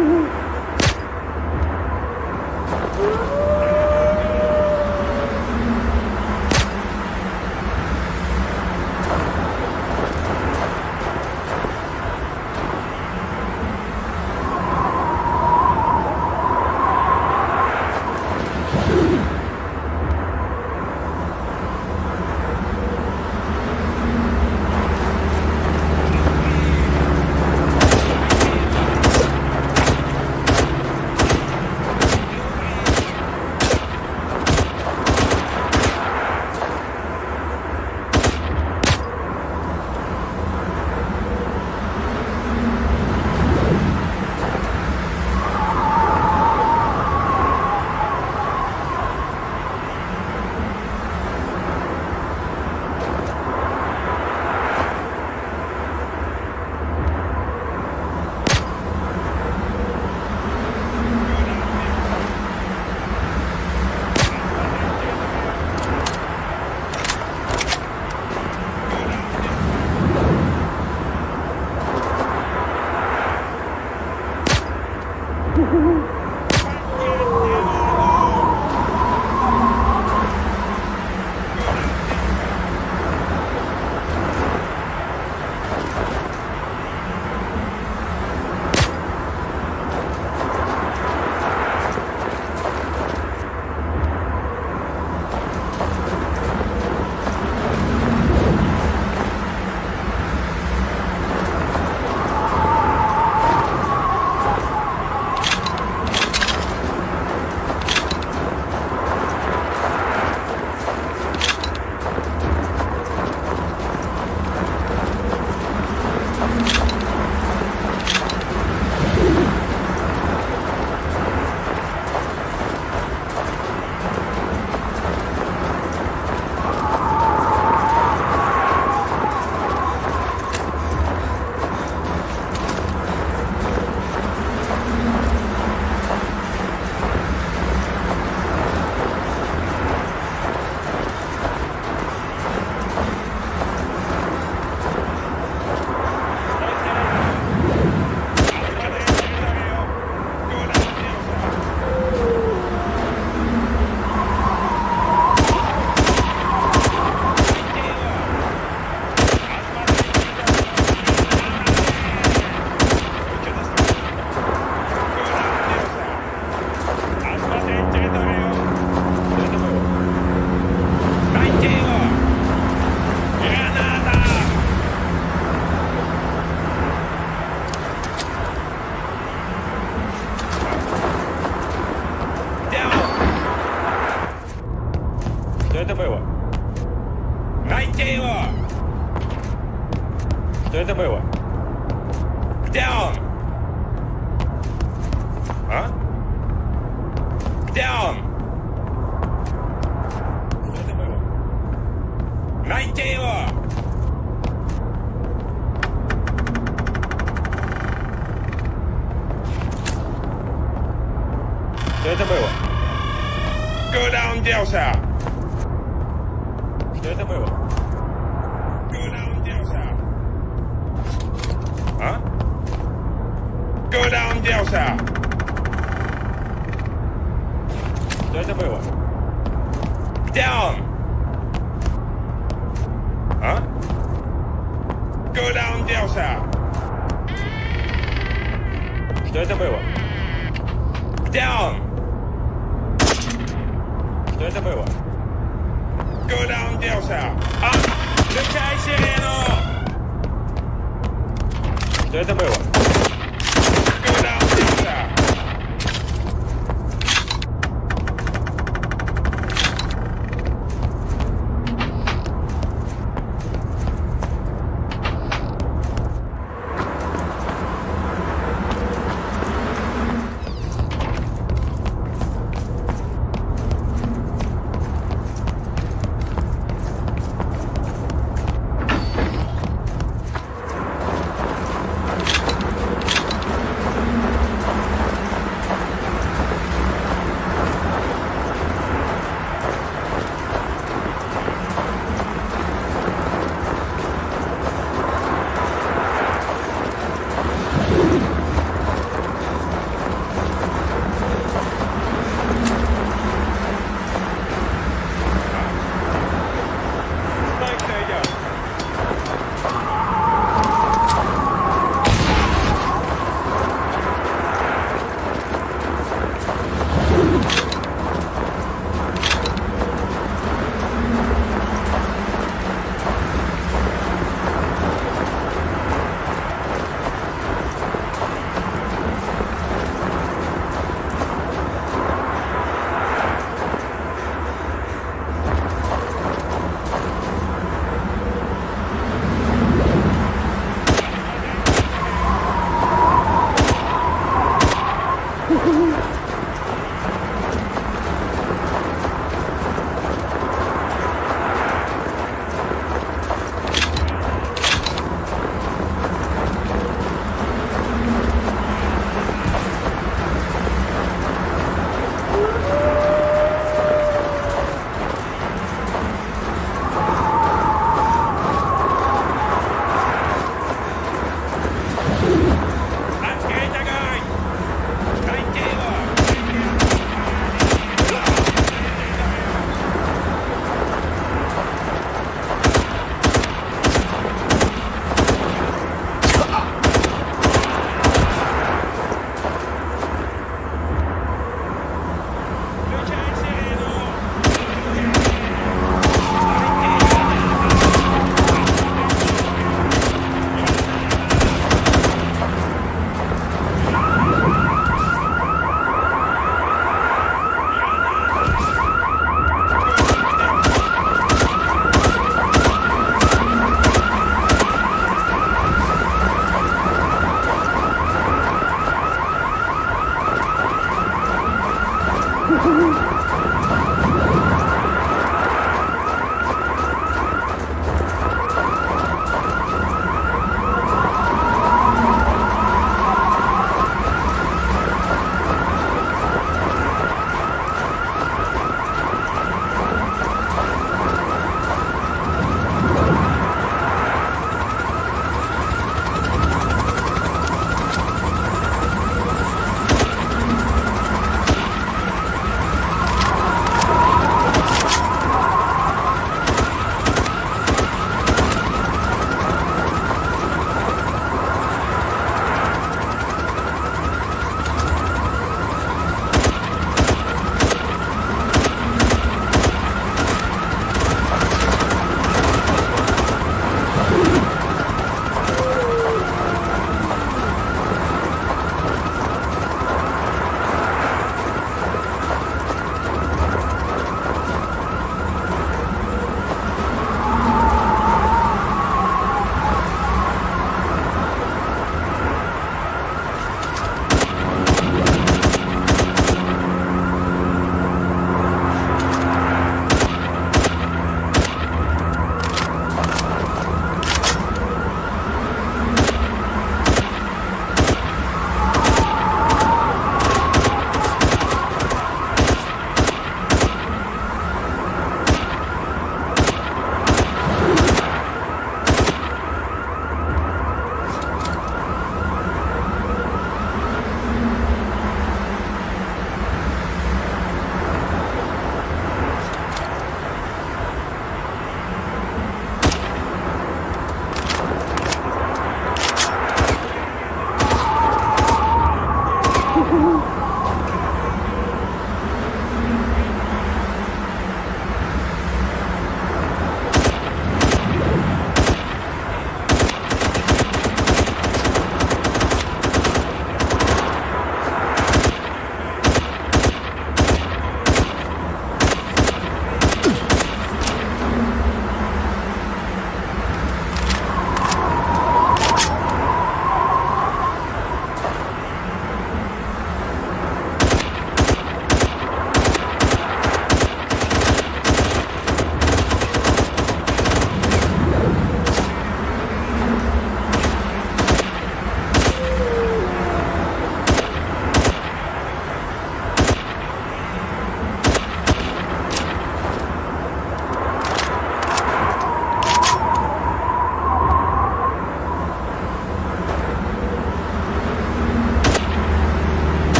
Ooh. Woohoo! А? Где он? Что это было? Найти его! Что это было? Куда он делся? Что это было? Куда он делся? А? Куда он делся? Куда он делся? Что это было? Где он? Что это было? Куда он делся? А! Включай сирену! Что это было?